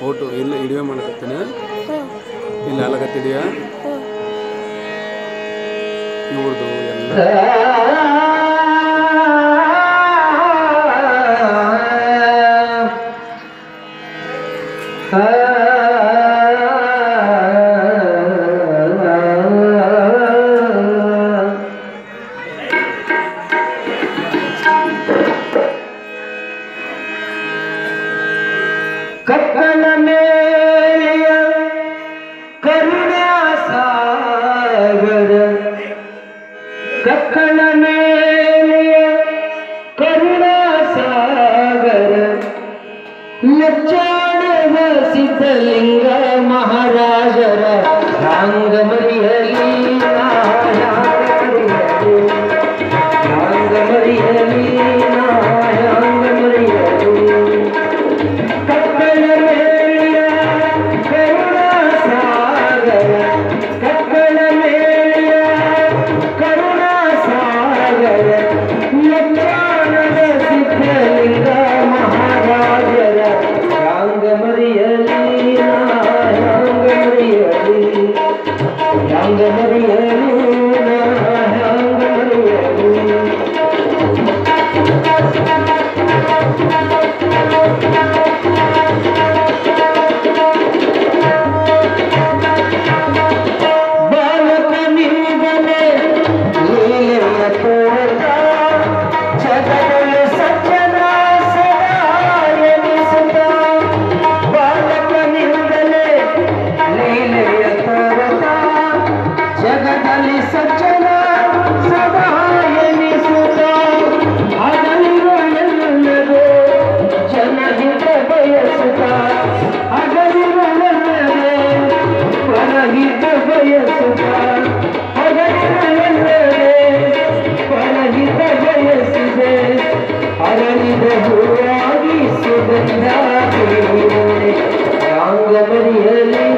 Photo? ಇಲ್ಲ ಇಡಿವೆ ಮಾಡಕತ್ತೀನಿ ಇಲ್ಲ ಅಲ್ಲಕತ್ತಿದೀಯ ಇವ್ರದ್ದು ಎಲ್ಲ. Lachana Sita Linga Maharaj जगरी हरी